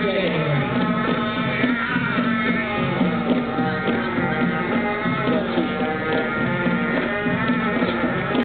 Hurricane.